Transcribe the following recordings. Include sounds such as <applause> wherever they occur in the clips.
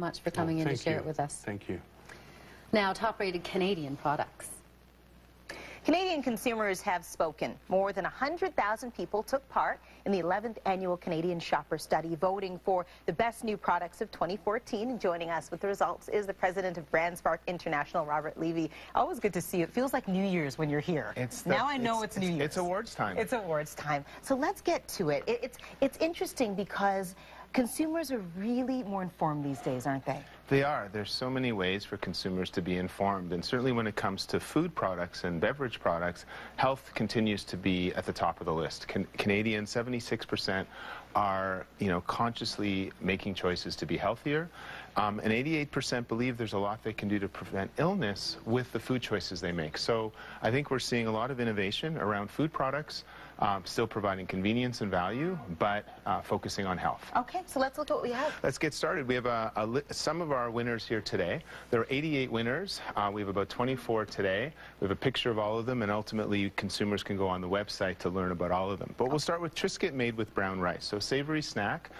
much for oh, coming in to Thank share you. it with us. Thank you. Now, top-rated Canadian products. Canadian consumers have spoken. More than 100,000 people took part in the 11th annual Canadian Shopper Study, voting for the best new products of 2014. And joining us with the results is the president of BrandSpark International, Robert Levy. Always good to see you. It feels like New Year's when you're here. It's the- now I know it's, New Year's. It's awards time. It's awards time. So let's get to it. it it's, it's interesting because consumers are really more informed these days, aren't they? They are. There's so many ways for consumers to be informed, and certainly when it comes to food products and beverage products, health continues to be at the top of the list. Can, Canadians, 76% are, you know, consciously making choices to be healthier, um, and 88% believe there's a lot they can do to prevent illness with the food choices they make. So I think we're seeing a lot of innovation around food products, um, still providing convenience and value, but uh, focusing on health. Okay, so let's look at what we have. Let's get started. We have a, a some of our winners here today. There are 88 winners. Uh, we have about 24 today. We have a picture of all of them, and ultimately consumers can go on the website to learn about all of them. But we'll start with Triscuit made with brown rice. So savory snack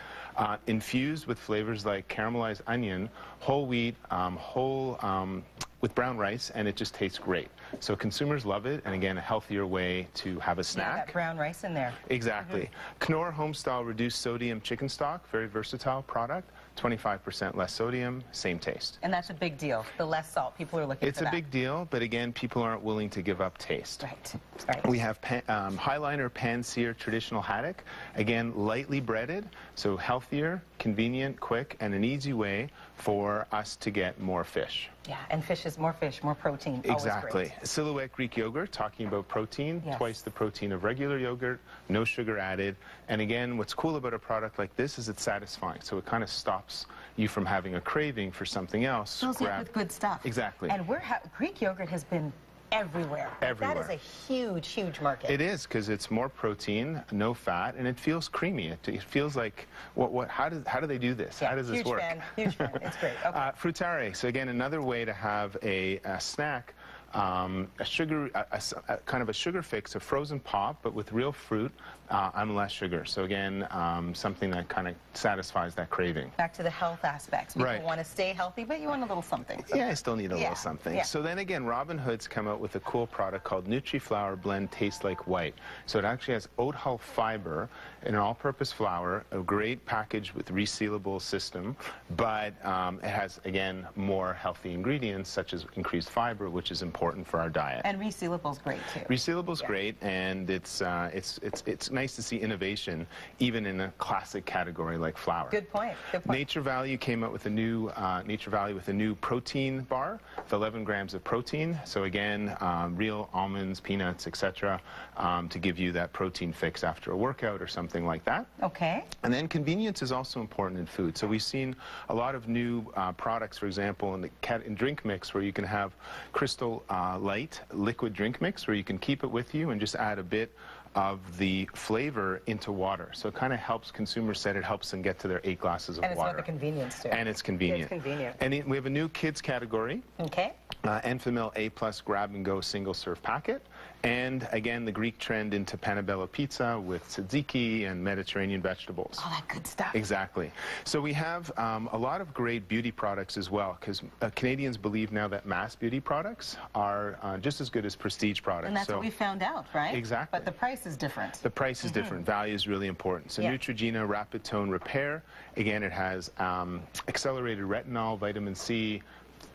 uh, infused with flavors like caramelized onion, whole wheat, um, whole um, with brown rice, and it just tastes great. So consumers love it, and again, a healthier way to have a Yeah, snack. that brown rice in there. Exactly. Knorr Homestyle Reduced Sodium Chicken Stock, very versatile product. 25% less sodium, same taste. And that's a big deal. The less salt, people are looking It's for a that. big deal, but again, people aren't willing to give up taste. Right, right. We have pan, um, High Liner Pan Sear Traditional Haddock. Again, lightly breaded, so healthier, convenient, quick, and an easy way for us to get more fish. Yeah, and fish is more fish, more protein. Exactly. Silhouette Greek yogurt, talking about protein, Yes. twice the protein of regular yogurt, no sugar added. And again, what's cool about a product like this is it's satisfying. So it kind of stops you from having a craving for something else. Fills up with good stuff. Exactly. And we're ha- Greek yogurt has been everywhere. That is a huge, huge market. It is because it's more protein, no fat, and it feels creamy. It, it feels like what? What? How does? How do they do this? Yeah, how does this huge work? Fan, huge fan. It's great. <laughs> Okay. Uh, frutare. So again, another way to have a, a snack, um, a sugar, a, a a kind of a sugar fix, a frozen pop, but with real fruit uh, and less sugar. So again, um, something that kind of satisfies that craving. Back to the health aspects. People Right. want to stay healthy, but you want a little something. Yeah, I still need a Yeah, little something. yeah. So then again, Robin Hood's come out with a cool product called Nutri-Flour Blend Tastes Like White. So it actually has oat hull fiber in an all-purpose flour, a great package with resealable system, but um, it has, again, more healthy ingredients such as increased fiber, which is important for our diet. And resealable's great too. Resealable's Yeah. great, and it's, uh, it's, it's, it's nice to see innovation even in a classic category like flour. Good point. Good point. Nature Valley came out with a new uh, Nature Valley with a new protein bar with 11 grams of protein. So again, um, real almonds, peanuts, etc., um, to give you that protein fix after a workout or something like that. Okay. And then convenience is also important in food. So we've seen a lot of new uh, products, for example, in the cat in drink mix, where you can have Crystal uh, Light liquid drink mix, where you can keep it with you and just add a bit of the flavor into water. So it kind of helps consumers said it helps them get to their eight glasses of water. And it's water. got the convenience too. And it's convenient. It's convenient. And it, we have a new kids category. Okay. Uh, Enfamil A plus grab and go single serve packet. And again, the Greek trend into panabella pizza with tzatziki and Mediterranean vegetables. All that good stuff. Exactly. So we have um, a lot of great beauty products as well, because uh, Canadians believe now that mass beauty products are uh, just as good as prestige products. And that's so what we found out, right? Exactly. But the price is different. the price is different. Value is really important. So Yeah. Neutrogena Rapid Tone Repair, again, it has um, accelerated retinol, vitamin C,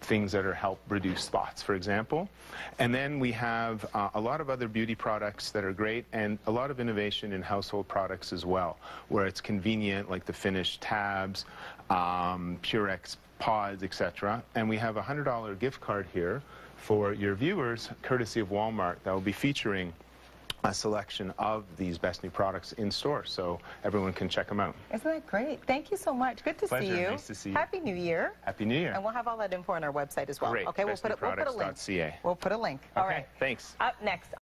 things that are help reduce spots, for example. And then we have uh, a lot of other beauty products that are great and a lot of innovation in household products as well, where it's convenient, like the finished tabs, um, Purex pods, etc. And we have a $100 gift card here for your viewers, courtesy of Walmart, that will be featuring a selection of these best new products in store, so everyone can check them out. Isn't that great? Thank you so much. Good to Pleasure. see you. Nice to see you. Happy New Year. Happy New Year. And we'll have all that info on our website as well. Great. Okay, we'll put, a, we'll put a link. We'll put a link. All Okay, right. thanks. Up next.